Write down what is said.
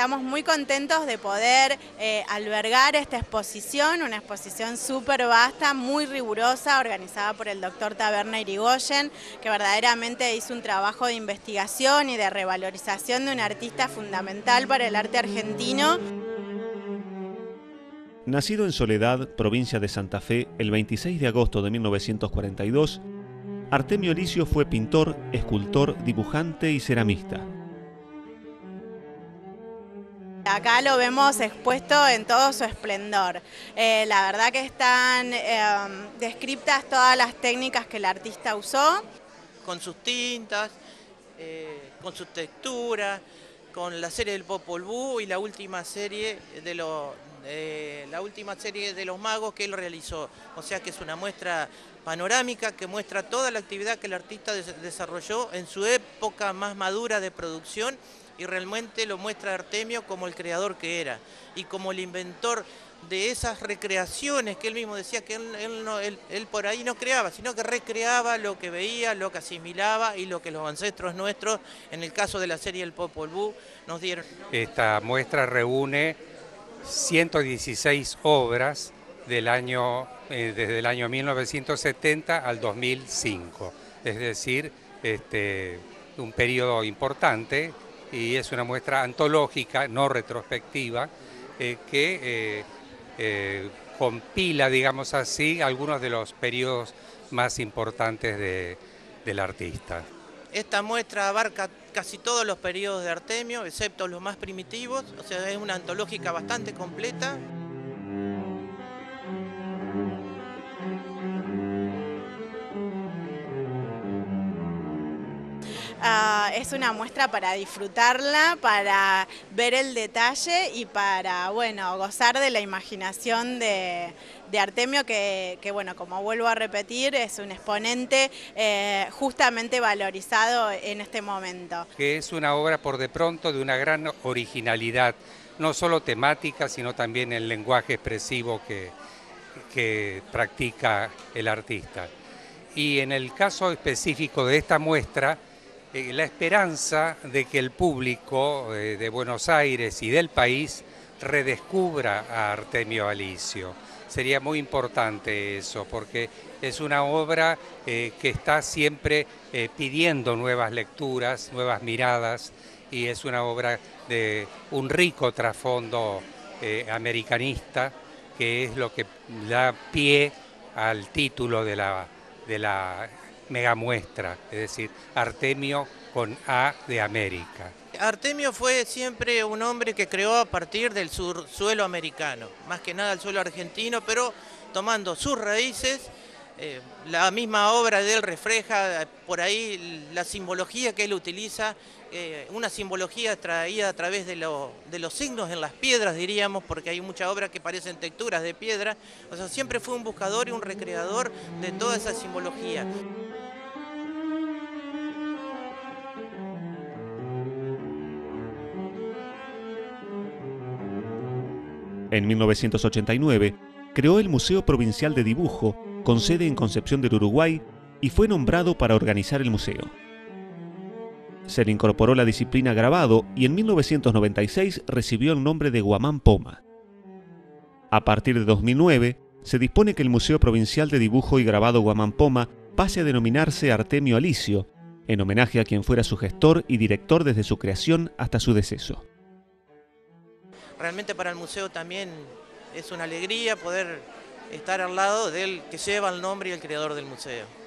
estamos muy contentos de poder eh, albergar esta exposición, una exposición súper vasta, muy rigurosa, organizada por el doctor Taberna Irigoyen, que verdaderamente hizo un trabajo de investigación y de revalorización de un artista fundamental para el arte argentino. Nacido en Soledad, provincia de Santa Fe, el 26 de agosto de 1942, Artemio Alicio fue pintor, escultor, dibujante y ceramista. Acá lo vemos expuesto en todo su esplendor. Eh, la verdad que están em, descriptas todas las técnicas que el artista usó. Con sus tintas, eh, con su textura, con la serie del Popol Vuh y la última serie de los la última serie de los magos que él realizó. O sea que es una muestra panorámica que muestra toda la actividad que el artista desarrolló en su época más madura de producción y realmente lo muestra Artemio como el creador que era y como el inventor de esas recreaciones que él mismo decía que él, por ahí no creaba, sino que recreaba lo que veía, lo que asimilaba y lo que los ancestros nuestros, en el caso de la serie El Popol Vuh, nos dieron. Esta muestra reúne 116 obras del año, eh, desde el año 1970 al 2005, es decir, este, un periodo importante y es una muestra antológica, no retrospectiva, eh, que eh, eh, compila, digamos así, algunos de los periodos más importantes del artista. Esta muestra abarca casi todos los periodos de Artemio, excepto los más primitivos, o sea, es una antológica bastante completa. Ah, es una muestra para disfrutarla, para ver el detalle y para, bueno, gozar de la imaginación de, Artemio, que, bueno, como vuelvo a repetir, es un exponente eh, justamente valorizado en este momento. Que es una obra, por de pronto, de una gran originalidad, no solo temática, sino también el lenguaje expresivo que, que practica el artista. Y en el caso específico de esta muestra, eh, la esperanza de que el público eh, de Buenos Aires y del país redescubra a Artemio Alicio. Sería muy importante eso, porque es una obra eh, que está siempre pidiendo nuevas lecturas, nuevas miradas, y es una obra de un rico trasfondo americanista, que es lo que da pie al título de la, de la megamuestra, es decir, Artemio con A de América. Artemio fue siempre un hombre que creó a partir del suelo americano, más que nada el suelo argentino, pero tomando sus raíces, eh, la misma obra de él refleja por ahí la simbología que él utiliza, eh, una simbología traída a través de, de, los signos en las piedras, diríamos, porque hay muchas obras que parecen texturas de piedra, o sea, siempre fue un buscador y un recreador de toda esa simbología. En 1989, creó el Museo Provincial de Dibujo, con sede en Concepción del Uruguay, y fue nombrado para organizar el museo. Se le incorporó la disciplina grabado y en 1996 recibió el nombre de Guamán Poma. A partir de 2009, se dispone que el Museo Provincial de Dibujo y Grabado Guamán Poma pase a denominarse Artemio Alicio, en homenaje a quien fuera su gestor y director desde su creación hasta su deceso realmente para el museo también es una alegría poder estar al lado del que lleva el nombre y el creador del museo.